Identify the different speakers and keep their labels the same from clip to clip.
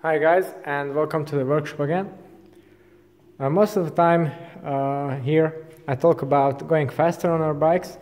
Speaker 1: Hi guys and welcome to the workshop again. Uh, most of the time uh, here I talk about going faster on our bikes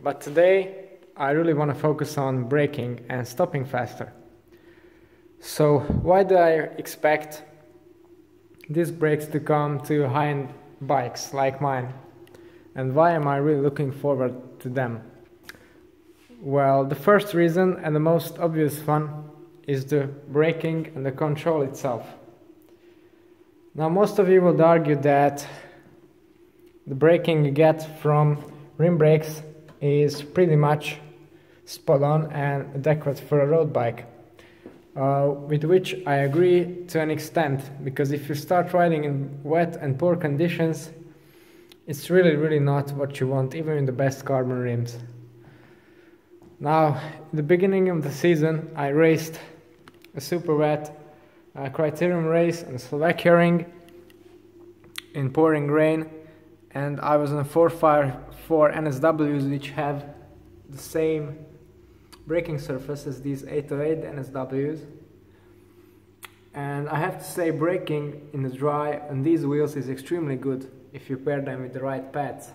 Speaker 1: but today I really want to focus on braking and stopping faster. So why do I expect these brakes to come to high-end bikes like mine and why am I really looking forward to them? Well, the first reason and the most obvious one is the braking and the control itself. Now, most of you would argue that the braking you get from rim brakes is pretty much spot on and adequate for a road bike. Uh, with which I agree to an extent, because if you start riding in wet and poor conditions, it's really, really not what you want, even in the best carbon rims. Now, in the beginning of the season, I raced a super wet uh, criterium race in Slovakia ring in pouring rain. And I was on a 454 NSWs which have the same braking surface as these 808 NSWs and I have to say braking in the dry on these wheels is extremely good if you pair them with the right pads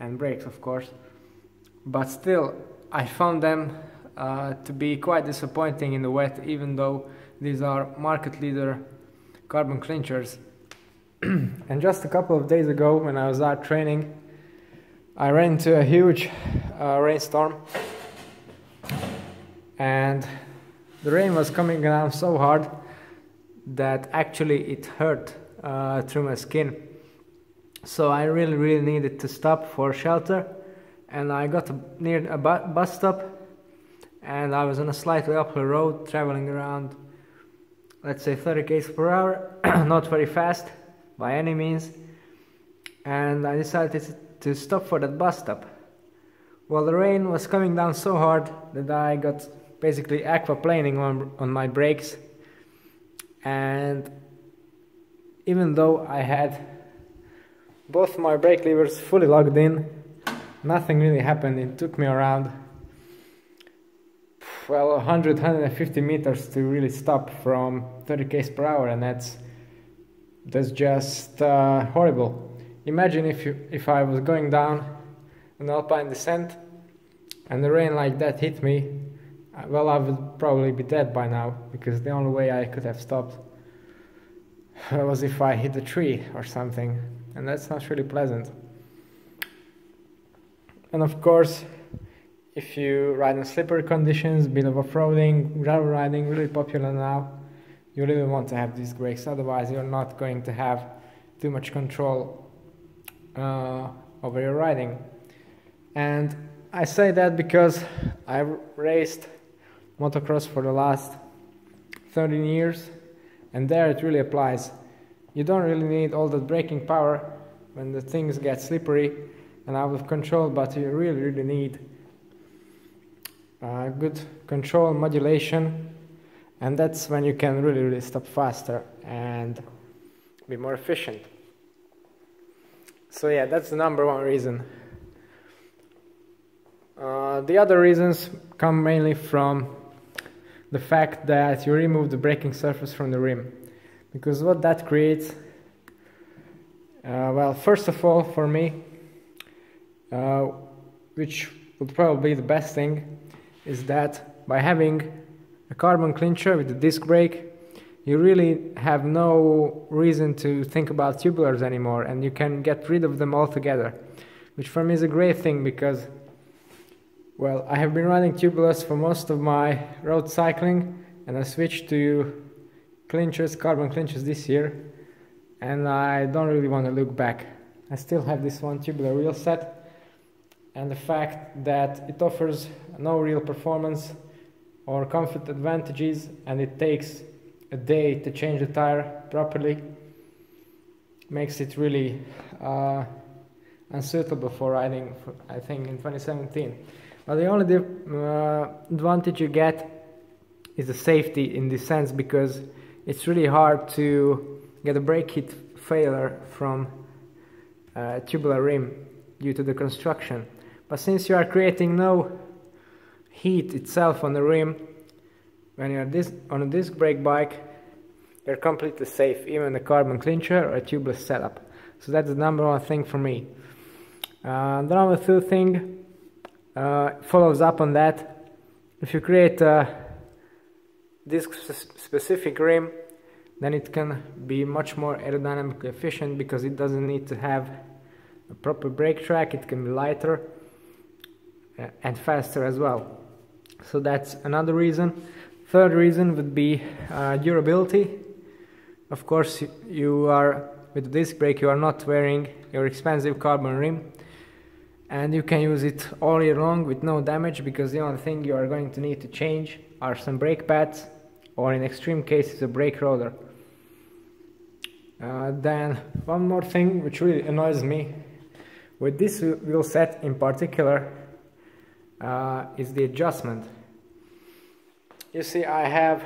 Speaker 1: and brakes of course. But still I found them uh, to be quite disappointing in the wet even though these are market leader carbon clinchers. And just a couple of days ago when I was out training I ran into a huge uh, rainstorm. And the rain was coming down so hard that actually it hurt uh, through my skin. So I really really needed to stop for shelter. And I got near a bu bus stop and I was on a slightly uphill road traveling around let's say 30 km per hour not very fast by any means. And I decided to stop for that bus stop. Well the rain was coming down so hard that I got basically aquaplaning on, on my brakes. And even though I had both my brake levers fully locked in nothing really happened. It took me around well 100 150 meters to really stop from 30 k's per hour and that's that's just uh, horrible. Imagine if you if i was going down an alpine descent and the rain like that hit me uh, well i would probably be dead by now because the only way i could have stopped was if i hit a tree or something and that's not really pleasant. And of course if you ride in slippery conditions, bit of off-roading, gravel riding, really popular now, you really want to have these brakes, otherwise you're not going to have too much control uh, over your riding. And I say that because I've raced motocross for the last 13 years, and there it really applies. You don't really need all that braking power when the things get slippery and out of control, but you really, really need uh, good control modulation and that's when you can really really stop faster and be more efficient. So yeah that's the number one reason. Uh, the other reasons come mainly from the fact that you remove the braking surface from the rim because what that creates uh, well first of all for me uh, which would probably be the best thing is that by having a carbon clincher with a disc brake, you really have no reason to think about tubulars anymore and you can get rid of them altogether. Which for me is a great thing because, well, I have been running tubulars for most of my road cycling and I switched to clinchers, carbon clinchers this year and I don't really want to look back. I still have this one tubular wheel set and the fact that it offers no real performance or comfort advantages and it takes a day to change the tire properly makes it really uh, unsuitable for riding I think in 2017 but the only uh, advantage you get is the safety in this sense because it's really hard to get a brake kit failure from a tubular rim due to the construction. But since you are creating no heat itself on the rim, when you're this on a disc brake bike you're completely safe even a carbon clincher or a tubeless setup. So that's the number one thing for me. Uh, the number two thing uh, follows up on that. If you create a disc specific rim then it can be much more aerodynamically efficient because it doesn't need to have a proper brake track. It can be lighter uh, and faster as well so that's another reason. Third reason would be uh, durability. Of course you are with disc brake you are not wearing your expensive carbon rim and you can use it all year long with no damage because the only thing you are going to need to change are some brake pads or in extreme cases a brake rotor uh, then one more thing which really annoys me with this wheel set in particular uh, is the adjustment. You see I have,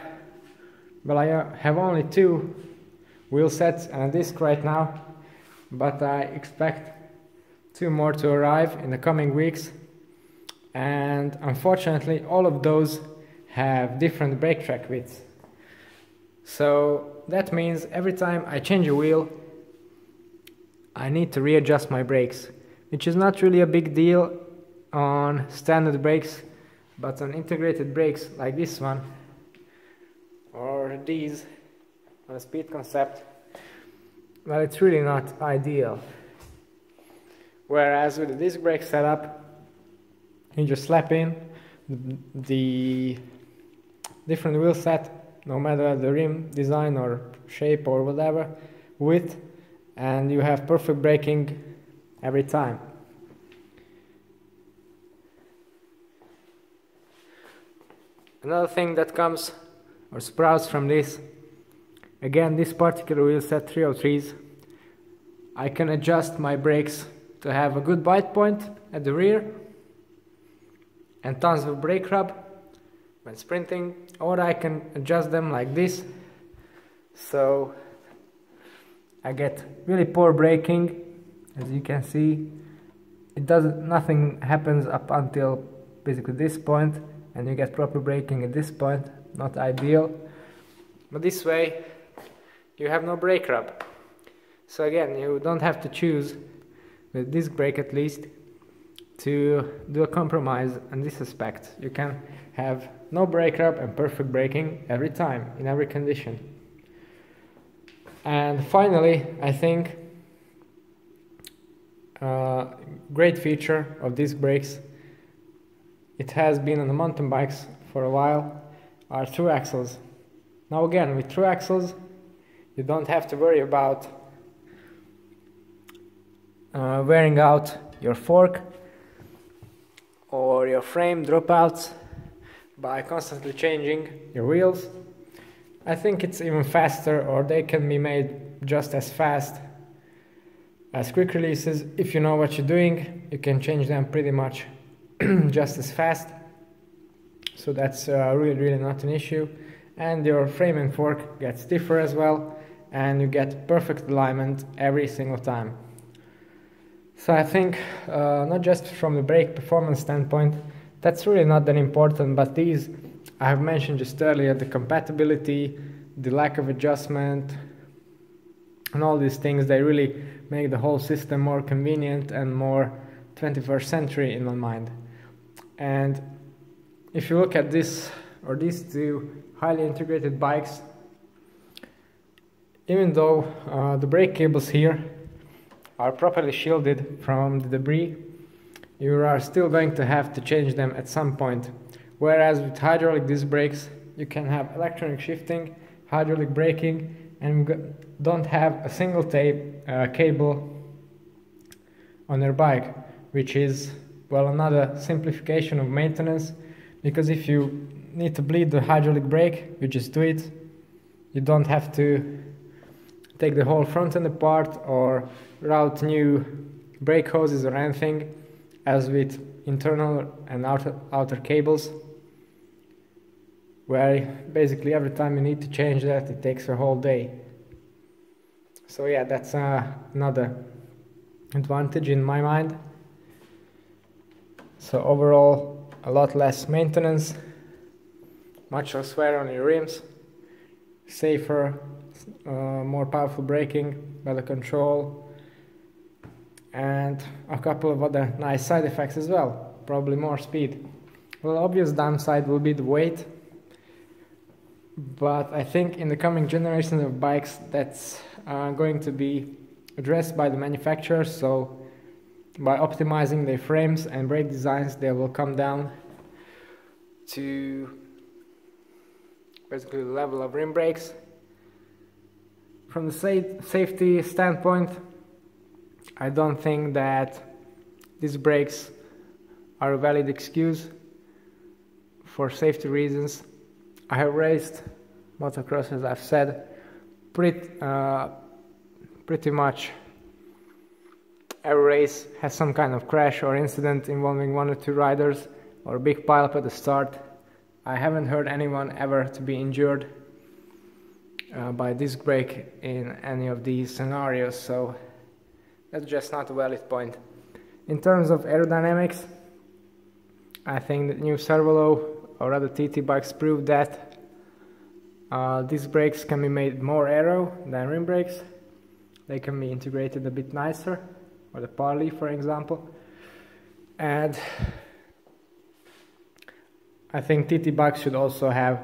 Speaker 1: well I uh, have only two wheel sets and a disc right now, but I expect two more to arrive in the coming weeks and unfortunately all of those have different brake track widths. So that means every time I change a wheel, I need to readjust my brakes, which is not really a big deal on standard brakes, but on integrated brakes like this one, or these on a speed concept, well, it's really not ideal. Whereas with the disc brake setup, you just slap in the different wheel set no matter the rim design or shape or whatever width and you have perfect braking every time another thing that comes or sprouts from this again this particular wheel set 303s I can adjust my brakes to have a good bite point at the rear and tons of brake rub when sprinting or I can adjust them like this. So I get really poor braking as you can see. It doesn't nothing happens up until basically this point and you get proper braking at this point not ideal. But this way you have no brake rub. So again you don't have to choose with disc brake at least to do a compromise in this aspect you can have no brake rub and perfect braking every time in every condition. And finally I think uh, great feature of disc brakes it has been on the mountain bikes for a while are through axles now again with through axles you don't have to worry about uh, wearing out your fork or your frame dropouts by constantly changing your wheels. I think it's even faster or they can be made just as fast as quick releases. If you know what you're doing, you can change them pretty much just as fast. So that's uh, really, really not an issue. And your frame and fork gets stiffer as well and you get perfect alignment every single time. So I think uh, not just from the brake performance standpoint, that's really not that important, but these I have mentioned just earlier, the compatibility, the lack of adjustment, and all these things, they really make the whole system more convenient and more 21st century in my mind. And if you look at this or these two highly integrated bikes, even though uh, the brake cables here are properly shielded from the debris, you are still going to have to change them at some point. Whereas with hydraulic disc brakes, you can have electronic shifting, hydraulic braking, and don't have a single tape uh, cable on your bike, which is well another simplification of maintenance. Because if you need to bleed the hydraulic brake, you just do it. You don't have to take the whole front end apart or route new brake hoses or anything as with internal and outer, outer cables where basically every time you need to change that it takes a whole day so yeah that's uh, another advantage in my mind so overall a lot less maintenance much less wear on your rims, safer, uh, more powerful braking, better control, and a couple of other nice side effects as well, probably more speed. Well, obvious downside will be the weight, but I think in the coming generations of bikes that's uh, going to be addressed by the manufacturers, so by optimizing their frames and brake designs they will come down to basically the level of rim brakes. From the sa safety standpoint, I don't think that these brakes are a valid excuse for safety reasons. I have raced motocross, as I've said, pretty, uh, pretty much every race has some kind of crash or incident involving one or two riders or a big pileup at the start. I haven't heard anyone ever to be injured uh, by disc brake in any of these scenarios, so that's just not a valid point. In terms of aerodynamics, I think that new Cervélo or other TT bikes prove that uh, these brakes can be made more aero than rim brakes. They can be integrated a bit nicer, or the Parley for example. And I think TT bikes should also have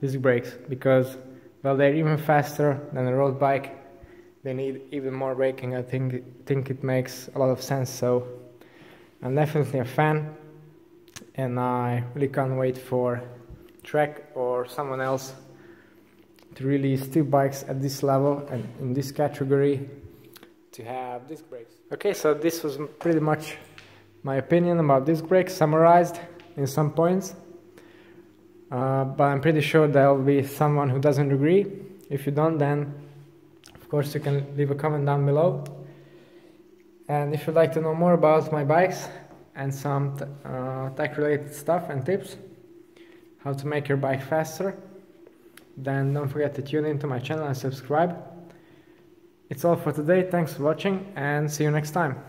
Speaker 1: disc brakes because well they're even faster than a road bike. They need even more braking. I think think it makes a lot of sense. So I'm definitely a fan and I really can't wait for Trek or someone else to release two bikes at this level and in this category to have disc brakes. Okay, so this was pretty much my opinion about disc brakes summarized in some points. Uh, but I'm pretty sure there will be someone who doesn't agree. If you don't, then of course you can leave a comment down below. And if you'd like to know more about my bikes and some uh, tech related stuff and tips, how to make your bike faster, then don't forget to tune into my channel and subscribe. It's all for today, thanks for watching and see you next time.